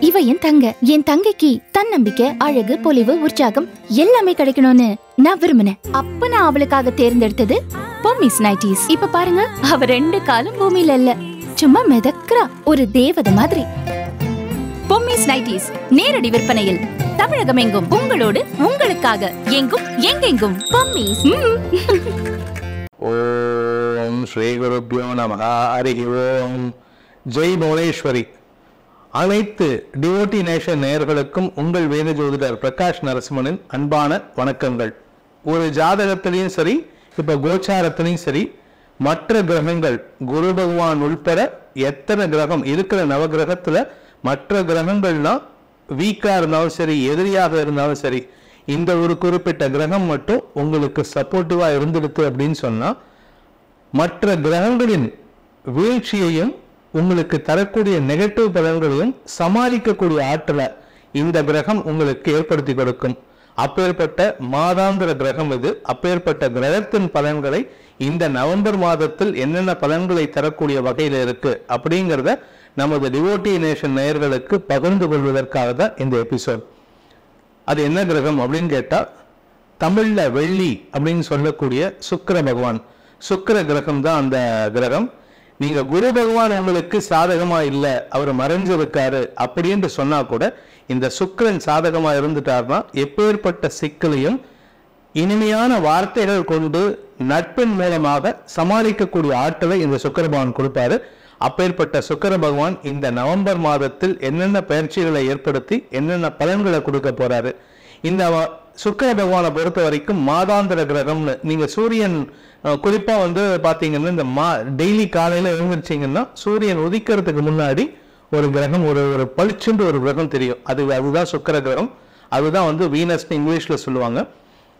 இவ என் தங்க என் தங்கைக்கு தன்னம்பிக்கை அழகு பொலிவு உற்சாகம் எல்லாமே கிடைக்கணும்னு நான் விரும்பினேன். அப்ப நான் அவளுக்காக தேர்ந்தெடுத்தது பொம்மிஸ் நைட்டிஸ். இப்ப பாருங்க அவ ரெண்டு காலும் பூமியில இல்ல. சும்மா மிதக்குறா ஒரு தேவதை மாதிரி. பொம்மிஸ் நைட்டிஸ் நேரடி விற்பனையில். தமிழகம் எங்கும் உங்களோடு உங்களுக்காக எங்கும் எங்கெங்கும். பொம்மிஸ். ஓம் ஸ்ரீ குருப்பியோ நம ஹரி ஓம். ஜெய் புவனேஸ்வரி அனைத்து டிவோட்டி நேஷன் நேயர்களுக்கும் உங்கள் வேத ஜோதிடர் பிரகாஷ் நரசிம்மனின் அன்பான வணக்கங்கள். ஒரு ஜாதகத்திலையும் சரி இப்போ கோச்சாரத்திலையும் சரி மற்ற கிரகங்கள் குரு பகவான் உள்பட எத்தனை கிரகம் இருக்கிற நவகிரகத்தில் மற்ற கிரகங்கள்லாம் வீக்காக இருந்தாலும் சரி எதிரியாக இருந்தாலும் சரி இந்த ஒரு குறிப்பிட்ட கிரகம் மட்டும் உங்களுக்கு சப்போர்ட்டிவாக இருந்திருக்கு அப்படின்னு சொன்னால் மற்ற கிரகங்களின் வீழ்ச்சியையும் உங்களுக்கு தரக்கூடிய நெகட்டிவ் பலன்களையும் சமாளிக்கக்கூடிய ஆற்றலை இந்த கிரகம் உங்களுக்கு ஏற்படுத்தி கொடுக்கும். அப்பேற்பட்ட மாதாந்திர கிரகம் இது. அப்பேற்பட்ட கிரகத்தின் பலன்களை இந்த நவம்பர் மாதத்தில் என்னென்ன பலன்களை தரக்கூடிய வகையில் இருக்கு அப்படிங்கிறத நமது டிவோட்டி நேஷன் நேயர்களுக்கு பகிர்ந்து கொள்வதற்காக தான் இந்த எபிசோட் அது என்ன கிரகம் அப்படின்னு கேட்டால் தமிழில் வெள்ளி அப்படின்னு சொல்லக்கூடிய சுக்கர பகவான். சுக்கிர கிரகம் தான் அந்த கிரகம். நீங்க குரு பகவான் உங்களுக்கு சாதகமா இல்லை அவர் மறைஞ்சிருக்காரு அப்படின்னு சொன்னா கூட இந்த சுக்கிரன் சாதகமா இருந்துட்டார்னா எப்பேற்பட்ட சிக்கலையும் இனிமையான வார்த்தைகள் கொண்டு நட்பின் மூலமாக சமாளிக்கக்கூடிய ஆற்றலை இந்த சுக்கர பகவான் கொடுப்பாரு. அப்பேற்பட்ட சுக்கர பகவான் இந்த நவம்பர் மாதத்தில் என்னென்ன பயிற்சிகளை ஏற்படுத்தி என்னென்ன பலன்களை கொடுக்க போறாரு? இந்த சுக்கிர பகவானை பொறுத்த வரைக்கும் மாதாந்திர கிரகம்னு. நீங்கள் சூரியன் குறிப்பாக வந்து பார்த்தீங்கன்னா இந்த மா டெய்லி காலையில் எழுந்திரிச்சிங்கன்னா சூரியன் உதிக்கிறதுக்கு முன்னாடி ஒரு கிரகம் ஒரு ஒரு பளிச்சுன்ற ஒரு கிரகம் தெரியும். அது அதுதான் சுக்கிர கிரகம். அதுதான் வந்து வீனஸ்னு இங்கிலீஷில் சொல்லுவாங்க.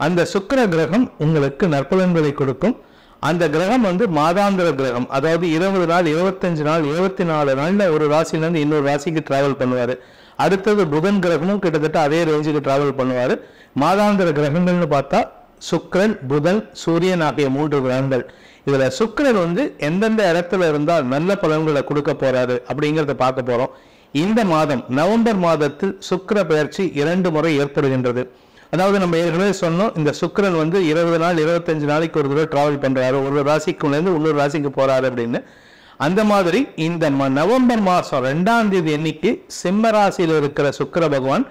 அந்த சுக்கிர கிரகம் உங்களுக்கு நற்பலன்களை கொடுக்கும். அந்த கிரகம் வந்து மாதாந்திர கிரகம். அதாவது இருபது நாள் இருபத்தஞ்சு நாள் இருபத்தி நாலு நாளில் ஒரு ராசிலேருந்து இன்னொரு ராசிக்கு டிராவல் பண்ணுவார். அடுத்தது புதன் கிரகமும் கிட்டத்தட்ட அதே ரேஞ்சுக்கு டிராவல் பண்ணுவார். மாதாந்திர கிரகங்கள்னு பார்த்தா சுக்ரன் புதன் சூரியன் ஆகிய மூன்று கிரகங்கள். இதில் சுக்ரன் வந்து எந்தெந்த இடத்துல இருந்தால் நல்ல பலன்களை கொடுக்க போறாரு அப்படிங்கிறத பார்க்க போகிறோம் இந்த மாதம் நவம்பர் மாதத்தில் சுக்கர பெயர்ச்சி இரண்டு முறை ஏற்படுகின்றது. அதாவது நம்ம ஏற்கனவே சொன்னோம் இந்த சுக்கரன் வந்து இருபது நாள் இருபத்தஞ்சு நாளைக்கு ஒரு தடவை டிராவல் பண்ணுறாரு ஒரு ராசிக்குள்ளேருந்து இன்னொரு ராசிக்கு போகிறாரு அப்படின்னு. அந்த மாதிரி இந்த நவம்பர் மாதம் ரெண்டாம் தேதி அன்னைக்கு சிம்ம ராசியில் இருக்கிற சுக்கிர பகவான்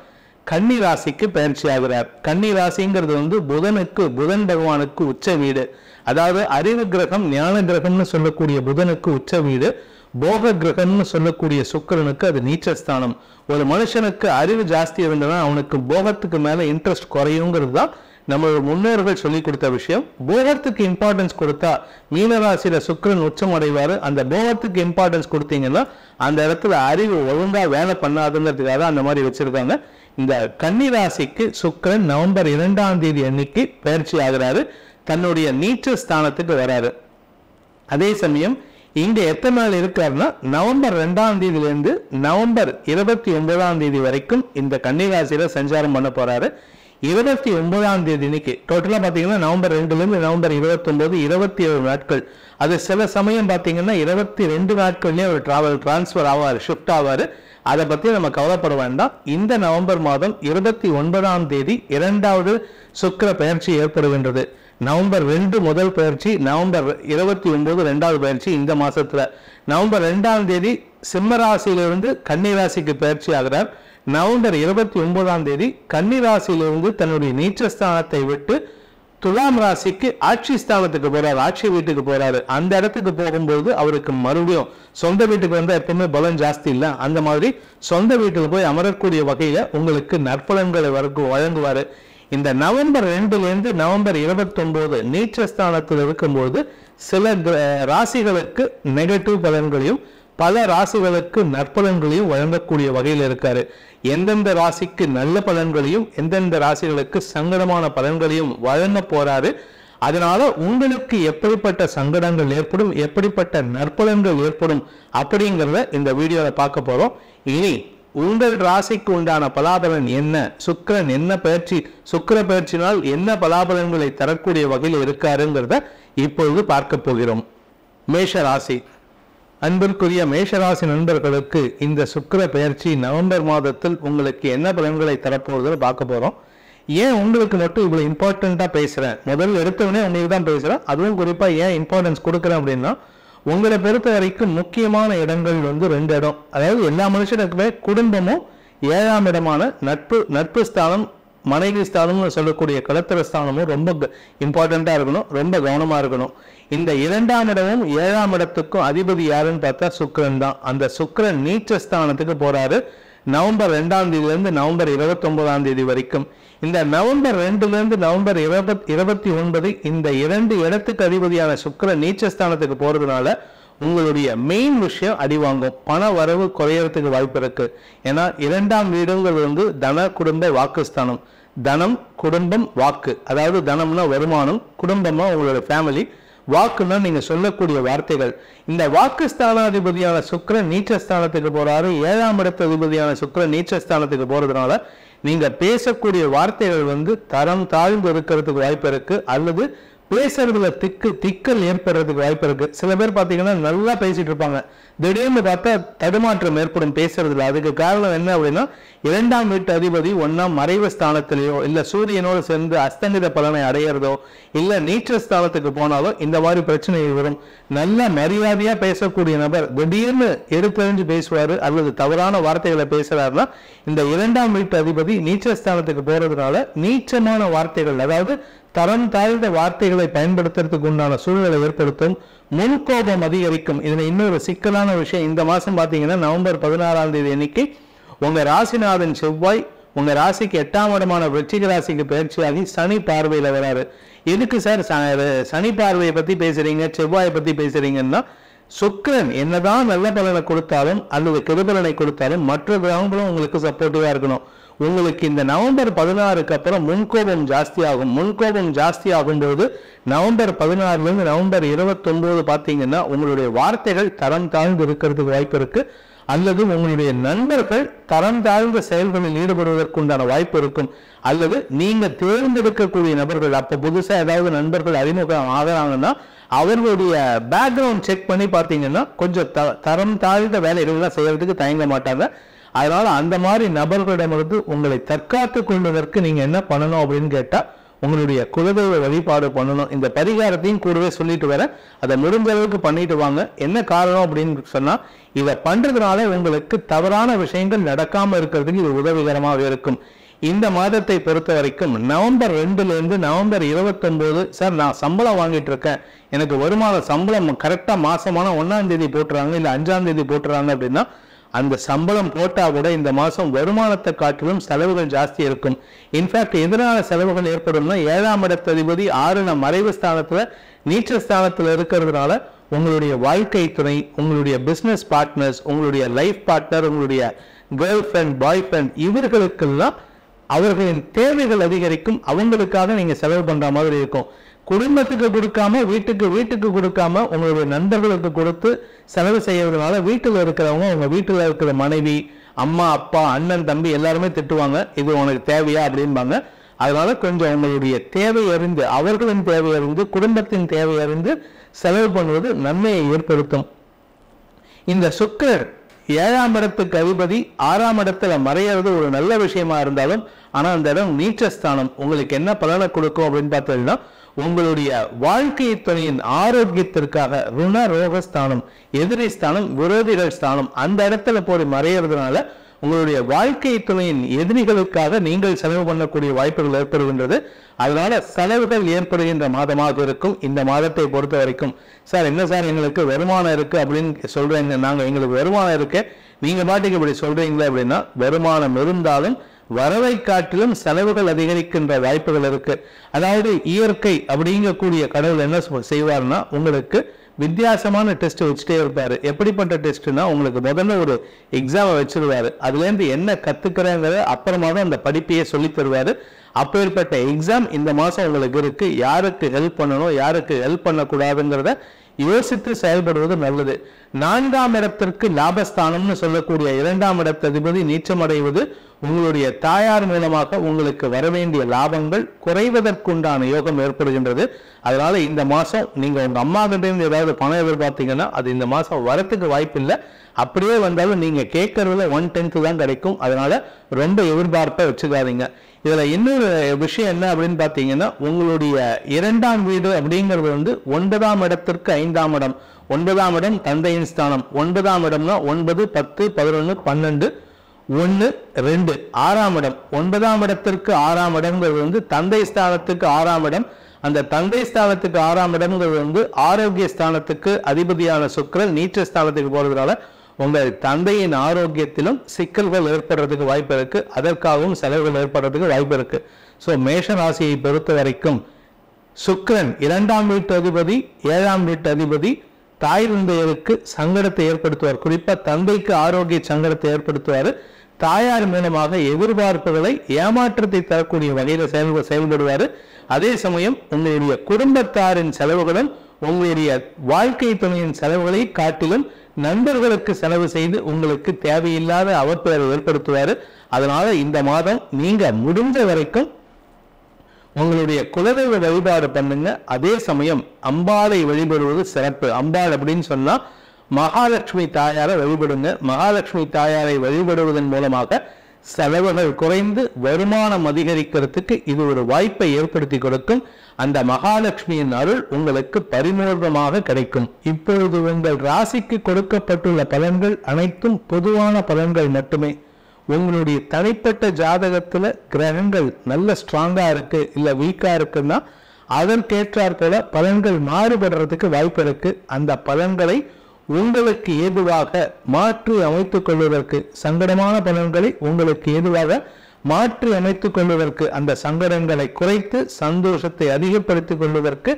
கன்னி ராசிக்கு பயிற்சி ஆகிறார். கன்னி ராசிங்கிறது வந்து புதனுக்கு புதன் பகவானுக்கு உச்ச வீடு. அதாவது அறிவு கிரகம் ஞான கிரகம்னு சொல்லக்கூடிய புதனுக்கு உச்ச வீடு. போக கிரகம்னு சொல்லக்கூடிய சுக்கிரனுக்கு அது நீச்சஸ்தானம். ஒரு மனுஷனுக்கு அறிவு ஜாஸ்தி இருந்ததுன்னா அவனுக்கு போகத்துக்கு மேலே இன்ட்ரெஸ்ட் குறையுங்கிறது தான் நம்மளோட முன்னோர்கள் சொல்லி கொடுத்த விஷயம் போகத்துக்கு இம்பார்ட்டன்ஸ் கொடுத்தா மீனராசியில் சுக்கரன் உச்சம் அடைவாரு. அந்த போகத்துக்கு இம்பார்ட்டன்ஸ் கொடுத்தீங்கன்னா அந்த இடத்துல அறிவு ஒழுங்கா வேலை பண்ணாதுங்கிறதுக்காக அந்த மாதிரி வச்சிருக்காங்க. இந்த கன்னிராசிக்கு சுக்கரன் நவம்பர் இரண்டாம் தேதி அன்னைக்கு பயிற்சி ஆகிறாரு. தன்னுடைய நீச்ச ஸ்தானத்துக்கு வராரு. அதே சமயம் இங்கே எத்தனை நாள் இருக்காருன்னா நவம்பர் ரெண்டாம் தேதியிலேருந்து நவம்பர் இருபத்தி ஒன்பதாம் தேதி வரைக்கும் இந்த கன்னிராசியில சஞ்சாரம் பண்ண போறாரு. இருபத்தி ஒன்பதாம் தேதி இன்னைக்கு டோட்டலாக பார்த்தீங்கன்னா நவம்பர் ரெண்டுலேருந்து நவம்பர் இருபத்தி ஒன்பது இருபத்தி ஏழு நாட்கள். அது சில சமயம் பார்த்தீங்கன்னா இருபத்தி ரெண்டு நாட்கள்லேயே அவர் டிராவல் டிரான்ஸ்ஃபர் ஆவார் ஷிஃப்ட் ஆவார். அதை பற்றி நம்ம கவலைப்பட வேண்டாம். இந்த நவம்பர் மாதம் இருபத்தி ஒன்பதாம் தேதி இரண்டாவது சுக்கிர பயிற்சி ஏற்படுகின்றது. நவம்பர் ரெண்டு முதல் பயிற்சி நவம்பர் இருபத்தி ஒன்பது ரெண்டாவது பயிற்சி இந்த மாதத்தில் நவம்பர் ரெண்டாம் தேதி சிம்ம ராசியிலிருந்து பயிற்சி ஆகிறார். நவம்பர் இருபத்தி ஒன்பதாம் தேதி கன்னி ராசியிலிருந்து தன்னுடைய நீச்சஸ்தானத்தை விட்டு துலாம் ராசிக்கு ஆட்சி ஸ்தானத்துக்கு போறாரு ஆட்சி வீட்டுக்கு போறாரு அந்த இடத்துக்கு போகும்போது அவருக்கு மறுபடியும் சொந்த வீட்டுக்கு வந்தால் எப்பவுமே பலம் ஜாஸ்தி இல்லை. அந்த மாதிரி சொந்த வீட்டுக்கு போய் அமரக்கூடிய வகையில உங்களுக்கு நற்பலன்களை வழங்கு வழங்குவார். இந்த நவம்பர் ரெண்டுலேருந்து நவம்பர் இருபத்தி ஒன்பது நீச்சஸ்தானத்தில் இருக்கும்போது சில ராசிகளுக்கு நெகட்டிவ் பலன்களையும் பல ராசிகளுக்கு நற்பலன்களையும் வழங்கக்கூடிய வகையில் இருக்காரு. எந்தெந்த ராசிக்கு நல்ல பலன்களையும் எந்தெந்த ராசிகளுக்கு சங்கடமான பலன்களையும் வழங்க போறாரு. அதனால உங்களுக்கு எப்படிப்பட்ட சங்கடங்கள் ஏற்படும் எப்படிப்பட்ட நற்பலன்கள் ஏற்படும் அப்படிங்கிறத இந்த வீடியோல பார்க்க போறோம். இனி உங்கள் ராசிக்கு உண்டான பலாபலன் என்ன? சுக்கரன் என்ன பயிற்சி சுக்கர பயிற்சினால் என்ன பலாபலன்களை தரக்கூடிய வகையில் இருக்காருங்கிறத இப்பொழுது பார்க்க போகிறோம். மேஷ ராசி. அன்பிற்குரிய மேஷராசி நண்பர்களுக்கு இந்த சுக்கிர பெயர்ச்சி நவம்பர் மாதத்தில் உங்களுக்கு என்ன பலன்களை தரப்போகுதுன்னு பார்க்க போகிறோம் ஏன் உங்களுக்கு மட்டும் இவ்வளோ இம்பார்ட்டண்ட்டாக பேசுகிறேன் முதல் எடுத்தவனே உங்களுக்கு தான் பேசுகிறேன் அதுவும் குறிப்பாக ஏன் இம்பார்ட்டன்ஸ் கொடுக்குறேன் அப்படின்னா உங்களை பொறுத்த வரைக்கும் முக்கியமான இடங்கள் வந்து ரெண்டு இடம். அதாவது எல்லா மனுஷனுக்குமே குடும்பமும் ஏழாம் இடமான நட்பு நட்பு ஸ்தானம் மனைவி ஸ்தானம்னு சொல்லக்கூடிய கலத்திர ஸ்தானமும் ரொம்ப இம்பார்ட்டண்ட்டாக இருக்கணும் ரொம்ப கவனமாக இருக்கணும். இந்த இரண்டாம் இடமும் ஏழாம் இடத்துக்கும் அதிபதி யாருன்னு பார்த்தா சுக்கரன் தான். அந்த சுக்கரன் நீச்ச ஸ்தானத்துக்கு போகிறாரு நவம்பர் ரெண்டாம் தேதியிலேருந்து நவம்பர் இருபத்தொன்பதாம் தேதி வரைக்கும். இந்த நவம்பர் ரெண்டுலேருந்து நவம்பர் இருபத் இருபத்தி ஒன்பது இந்த இரண்டு இடத்துக்கு அதிபதியான சுக்கிரன் நீச்சஸ்தானத்துக்கு போகிறதுனால உங்களுடைய மெயின் விஷயம் அடி வாங்கும். பண வரவு குறையறதுக்கு வாய்ப்பு இருக்கு. ஏன்னா இரண்டாம் வீடுங்கிறது வந்து தன குடும்ப வாக்குஸ்தானம். தனம் குடும்பம் வாக்கு. அதாவது தனம்னா வருமானம் குடும்பமா உங்களோட ஃபேமிலி வாக்குன்னா நீங்க சொல்லக்கூடிய வார்த்தைகள். இந்த வாக்கு ஸ்தானாதிபதியான சுக்கிரன் நீச்சஸ்தானத்துக்கு போறாரு. ஏழாம் இடத்த அதிபதியான சுக்கிரன் நீச்சஸ்தானத்துக்கு போறதுனால நீங்க பேசக்கூடிய வார்த்தைகள் வந்து தரம் தாழ்ந்து இருக்கிறதுக்கு வாய்ப்பு இருக்கு. அல்லது பேசுறதுல திக்கு திக்கல் ஏற்படுறதுக்கு வாய்ப்பு இருக்கு. சில பேர் பார்த்தீங்கன்னா நல்லா பேசிட்டு இருப்பாங்க. திடீர்னு பார்த்தா தடுமாற்றம் ஏற்படும் பேசுறதுல. அதுக்கு காரணம் என்ன அப்படின்னா இரண்டாம் வீட்டு அதிபதி ஒன்றாம் மறைவு ஸ்தானத்திலேயோ இல்லை சூரியனோடு சேர்ந்து அஸ்தங்கித பலனை அடையிறதோ இல்லை நீச்ச ஸ்தானத்துக்கு போனாலோ இந்த மாதிரி பிரச்சனைகள் வரும். நல்ல மரியாதையாக பேசக்கூடிய நபர் திடீர்னு எடுத்தறிஞ்சு பேசுவார் அல்லது தவறான வார்த்தைகளை பேசுறாருன்னா இந்த இரண்டாம் வீட்டு அதிபதி நீச்ச ஸ்தானத்துக்கு போகிறதுனால நீச்சமான வார்த்தைகள் அதாவது தரம் தாழ்ந்த வார்த்தைகளை பயன்படுத்துறதுக்கு உண்டான சூழ்நிலை ஏற்படுத்தும். முன்கோபம் அதிகரிக்கும். இதில் இன்னொரு சிக்கலான விஷயம் இந்த மாதம் பார்த்தீங்கன்னா நவம்பர் பதினாறாம் தேதி அன்னைக்கு உங்கள் ராசிநாதன் செவ்வாய் உங்கள் ராசிக்கு எட்டாம் இடமான விருச்சிக ராசிக்கு பயிற்சியாகி சனி பார்வையில் வராரு. எதுக்கு சார் சனி பார்வையை பற்றி பேசுகிறீங்க செவ்வாயை பற்றி பேசுகிறீங்கன்னா சுக்கிரன் என்னதான் நல்ல பலனை கொடுத்தாலும் அல்லது கெடுபலனை கொடுத்தாலும் மற்ற கிரகங்களும் உங்களுக்கு சப்போர்ட்டிவாக இருக்கணும். உங்களுக்கு இந்த நவம்பர் பதினாறுக்கு அப்புறம் முன்கோபம் ஜாஸ்தியாகும். முன்கோபம் ஜாஸ்தி ஆகுன்றது நவம்பர் பதினாறுலேருந்து நவம்பர் இருபத்தொன்பது பார்த்தீங்கன்னா உங்களுடைய வார்த்தைகள் தரம் தாழ்ந்து இருக்கிறதுக்கு வாய்ப்பு இருக்கு. அல்லது உங்களுடைய நண்பர்கள் தரம் தாழ்ந்த செயல்களில் ஈடுபடுவதற்குண்டான வாய்ப்பு இருக்கும். அல்லது நீங்க தேர்ந்தெடுக்கக்கூடிய நபர்கள் அப்போ புதுசாக ஏதாவது நண்பர்கள் அறிமுகம் ஆகிறாங்கன்னா அவர்களுடைய பேக்ரவுண்ட் செக் பண்ணி பார்த்தீங்கன்னா கொஞ்சம் த- தரம் தாழ்ந்த வேலைகள்லாம் செய்யறதுக்கு தயங்க மாட்டாங்க. அதனால் அந்த மாதிரி நபர்களிடமிருந்து உங்களை தற்காத்து கொள்வதற்கு நீங்கள் என்ன பண்ணணும் அப்படின்னு கேட்டால் உங்களுடைய குலதெய்வ வழிபாடு பண்ணணும். இந்த பரிகாரத்தையும் கூடவே சொல்லிட்டு வரேன் அதை முடிஞ்ச அளவுக்கு பண்ணிட்டு வாங்க. என்ன காரணம் அப்படின்னு சொன்னால் இதை பண்ணுறதுனால உங்களுக்கு தவறான விஷயங்கள் நடக்காமல் இருக்கிறதுக்கு இது உதவிகரமாக இருக்கும். இந்த மாதத்தை பொறுத்த வரைக்கும் நவம்பர் ரெண்டுலேருந்து நவம்பர் இருபத்தொன்பது சார் நான் சம்பளம் வாங்கிட்டு இருக்கேன். எனக்கு வருமான சம்பளம் கரெக்டாக மாசமான ஒன்றாம் தேதி போட்டுறாங்க இல்லை அஞ்சாம் தேதி போட்டுறாங்க அப்படின்னா அந்த சம்பளம் போட்டா கூட இந்த மாதம் வருமானத்தை காட்டிலும் செலவுகள் ஜாஸ்தி இருக்கும். இன்ஃபேக்ட் எதனால செலவுகள் ஏற்படும்னா ஏழாம் இடத்ததிபதி ஆறு ஆறுன மறைவு ஸ்தானத்தில் நீச்ச ஸ்தானத்தில் இருக்கிறதுனால உங்களுடைய வாழ்க்கை துணை உங்களுடைய பிஸ்னஸ் பார்ட்னர்ஸ் உங்களுடைய லைஃப் பார்ட்னர் உங்களுடைய கேர்ள் ஃப்ரெண்ட் பாய் ஃப்ரெண்ட் இவர்களுக்கெல்லாம் அவர்களின் தேவைகள் அதிகரிக்கும். அவங்களுக்காக நீங்கள் செலவு பண்ணுற மாதிரி இருக்கும். குடும்பத்துக்கு கொடுக்காம வீட்டுக்கு வீட்டுக்கு கொடுக்காம உங்களுடைய நண்பர்களுக்கு கொடுத்து செலவு செய்யறதுனால வீட்டில் இருக்கிறவங்க உங்க வீட்டில் இருக்கிற மனைவி அம்மா அப்பா அண்ணன் தம்பி எல்லாருமே திட்டுவாங்க. இது உனக்கு தேவையா அப்படிம்பாங்க. அதனால கொஞ்சம் உங்களுடைய தேவை அறிந்து அவர்களின் தேவை அறிந்து குடும்பத்தின் தேவை அறிந்து செலவு பண்ணுவது நன்மையை ஏற்படுத்தும். இந்த சுக்கர் ஏழாம் இடத்துக்கு அதிபதி ஆறாம் இடத்துல மறையிறது ஒரு நல்ல விஷயமா இருந்தாலும் ஆனால் அந்த இடம் நீச்சஸ்தானம். உங்களுக்கு என்ன பலனை கொடுக்கும் அப்படின்னு பார்த்தீங்கன்னா உங்களுடைய வாழ்க்கை துணையின் ஆரோக்கியத்திற்காக ருண ரோகஸ்தானம் எதிரி ஸ்தானம் விரோதிகள் ஸ்தானம் அந்த இடத்துல போய் மறையிறதுனால உங்களுடைய வாழ்க்கை துணையின் எதிரிகளுக்காக நீங்கள் செலவு பண்ணக்கூடிய வாய்ப்புகள் ஏற்படுகின்றது. அதனால செலவுகள் ஏற்படுகின்ற மாதமாக இருக்கும். இந்த மாதத்தை பொறுத்த வரைக்கும் சார் என்ன சார் எங்களுக்கு வருமானம் இருக்கு? அப்படின்னு சொல்றீங்க நாங்கள் எங்களுக்கு வருமானம் இருக்கு. நீங்க பாட்டுக்கு இப்படி சொல்றீங்களா அப்படின்னா வருமானம் இருந்தாலும் வரவை காட்டிலும் செலவுகள் அதிகரிக்கின்ற வாய்ப்புகள் இருக்கு. அதாவது இயற்கை அப்படிங்கக்கூடிய கடவுள் என்ன செய்வார்னா உங்களுக்கு வித்தியாசமான டெஸ்ட் வச்சுட்டே இருப்பாரு. எப்படிப்பட்ட டெஸ்ட்னா உங்களுக்கு முதல்ல ஒரு எக்ஸாமை வச்சிருவாரு. அதுலேருந்து என்ன கத்துக்கிறேங்கிறத அப்புறமா தான் அந்த படிப்பையே சொல்லி தருவாரு. அப்பேற்பட்ட எக்ஸாம் இந்த மாதம் உங்களுக்கு இருக்கு. யாருக்கு ஹெல்ப் பண்ணணும் யாருக்கு ஹெல்ப் பண்ணக்கூடாதுங்கிறத யோசித்து செயல்படுவது நல்லது. நான்காம் இடத்திற்கு லாபஸ்தானம்னு சொல்லக்கூடிய இரண்டாம் இடத்ததிபதி நீச்சமடைவது உங்களுடைய தாயார் மூலமாக உங்களுக்கு வர வேண்டிய லாபங்கள் குறைவதற்குண்டான யோகம் ஏற்படுகின்றது. அதனால இந்த மாசம் நீங்க உங்க அம்மா கிட்டேருந்து ஏதாவது பணம் எதிர்பார்த்தீங்கன்னா அது இந்த மாசம் வரத்துக்கு வாய்ப்பு இல்லை அப்படியே வந்தாலும் நீங்க கேட்கறதுல ஒன் டென்த்து தான் கிடைக்கும். அதனால ரொம்ப எதிர்பார்ப்பை வச்சுக்காதீங்க. இதில் இன்னொரு விஷயம் என்ன அப்படின்னு பார்த்தீங்கன்னா உங்களுடைய இரண்டாம் வீடு அப்படிங்கிறது வந்து ஒன்பதாம் இடத்திற்கு ஐந்தாம் இடம். ஒன்பதாம் இடம் தந்தையின் ஸ்தானம். ஒன்பதாம் இடம்னா ஒன்பது பத்து பதினொன்று பன்னெண்டு ஒன்று ரெண்டு. ஆறாம் இடம். ஒன்பதாம் இடத்திற்கு ஆறாம் இடம்ங்கிறது வந்து தந்தை ஸ்தானத்துக்கு ஆறாம் இடம். அந்த தந்தை ஸ்தானத்துக்கு ஆறாம் இடம்ங்கிறது வந்து ஆரோக்கிய ஸ்தானத்துக்கு அதிபதியான சுக்கரன் நீச்ச ஸ்தானத்துக்கு போகிறதுனால உங்கள் தந்தையின் ஆரோக்கியத்திலும் சிக்கல்கள் ஏற்படுறதுக்கு வாய்ப்பு இருக்கு. அதற்காகவும் செலவுகள் ஏற்படுறதுக்கு வாய்ப்பு இருக்கு. ஸோ மேஷ ராசியை பொறுத்த வரைக்கும் சுக்கரன் இரண்டாம் வீட்டு அதிபதி ஏழாம் வீட்டு அதிபதி தாய் தந்தையருக்கு சங்கடத்தை ஏற்படுத்துவார். குறிப்பாக தந்தைக்கு ஆரோக்கிய சங்கடத்தை ஏற்படுத்துவார். தாயார் மூலமாக எதிர்பார்ப்புகளை ஏமாற்றத்தை தரக்கூடிய வகையில் செயல் செயல்படுவார். அதே சமயம் உங்களுடைய குடும்பத்தாரின் செலவுகளும் உங்களுடைய வாழ்க்கை துணையின் செலவுகளை காட்டிலும் நண்பர்களுக்கு செலவு செய்து உங்களுக்கு தேவையில்லாத அவப்பெயரை ஏற்படுத்துவார். அதனால இந்த மாதம் நீங்க முடிஞ்ச வரைக்கும் உங்களுடைய குலதெய்வ வழிபாடு பண்ணுங்க. அதே சமயம் அம்பாலை வழிபடுவது சிறப்பு. அம்பாள் அப்படின்னு சொன்னா மகாலட்சுமி தாயாரை வழிபடுங்க. மகாலட்சுமி தாயாரை வழிபடுவதன் மூலமாக செலவுகள் குறைந்து வருமானம் அதிகரிக்கிறதுக்கு இது ஒரு வாய்ப்பை ஏற்படுத்தி கொடுக்கும். அந்த மகாலட்சுமியின் அருள் உங்களுக்கு பரிமூர்ணமாக கிடைக்கும். இப்பொழுது உங்கள் ராசிக்கு கொடுக்கப்பட்டுள்ள பலன்கள் அனைத்தும் பொதுவான பலன்கள் மட்டுமே. உங்களுடைய தனிப்பட்ட ஜாதகத்தில் கிரகங்கள் நல்ல ஸ்ட்ராங்காக இருக்குது இல்லை வீக்காக இருக்குன்னா அதற்கேற்றாற்போல பலன்கள் மாறுபடுறதுக்கு வாய்ப்பு இருக்குது அந்த பலன்களை உங்களுக்கு ஏதுவாக மாற்றி அமைத்துக் கொள்வதற்கு சங்கடமான பலன்களை உங்களுக்கு ஏதுவாக மாற்றி அமைத்துக் கொள்வதற்கு அந்த சங்கடங்களை குறைத்து சந்தோஷத்தை அதிகப்படுத்திக் கொள்வதற்கு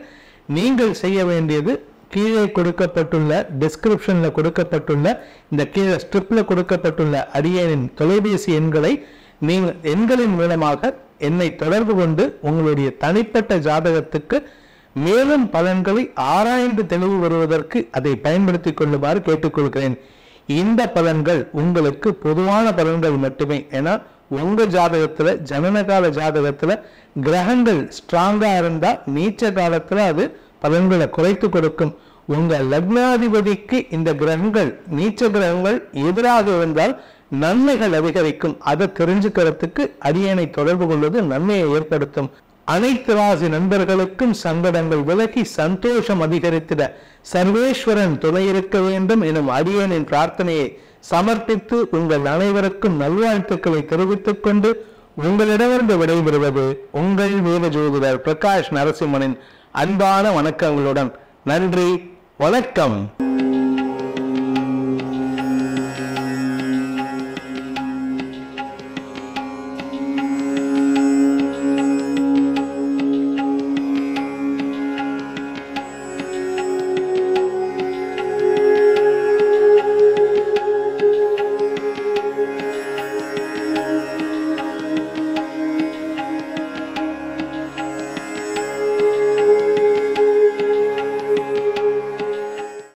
நீங்கள் செய்ய வேண்டியது கீழே கொடுக்கப்பட்டுள்ள டிஸ்கிரிப்ஷனில் கொடுக்கப்பட்டுள்ள இந்த கீழே ஸ்ட்ரிப்பில் கொடுக்கப்பட்டுள்ள அடியனின் தொலைபேசி எண்களை நீங்கள் எண்களின் மூலமாக என்னை தொடர்பு கொண்டு உங்களுடைய தனிப்பட்ட ஜாதகத்துக்கு மேலும் பலன்களை ஆராய்ந்து தெளிவு வருவதற்கு அதை பயன்படுத்திக் கொள்ளுமாறு கேட்டுக்கொள்கிறேன். இந்த பலன்கள் உங்களுக்கு பொதுவான பலன்கள் மட்டுமே. ஏன்னா உங்க ஜாதகத்துல ஜனனகால ஜாதகத்துல கிரகங்கள் ஸ்ட்ராங்கா இருந்தா நீச்ச காலத்துல அது பலன்களை குறைத்து கொடுக்கும். உங்க லக்னாதிபதிக்கு இந்த கிரகங்கள் நீச்ச கிரகங்கள் எதிராக இருந்தால் நன்மைகள் அதிகரிக்கும். அதை தெரிஞ்சுக்கிறதுக்கு அரியணை தொடர்பு கொள்வது நன்மையை ஏற்படுத்தும். அனைத்து ராசி நண்பர்களுக்கும் சங்கடங்கள் விலகி சந்தோஷம் அதிகரித்திட சர்வேஸ்வரன் துணை இருக்க வேண்டும் எனும் அரியனின் பிரார்த்தனையை சமர்ப்பித்து உங்கள் அனைவருக்கும் நல்வாழ்த்துக்களை தெரிவித்துக் கொண்டு உங்களிடமிருந்து விடைபெறுவது உங்கள் வீர ஜோதிடர் பிரகாஷ் நரசிம்மனின் அன்பான வணக்கங்களுடன் நன்றி வணக்கம்.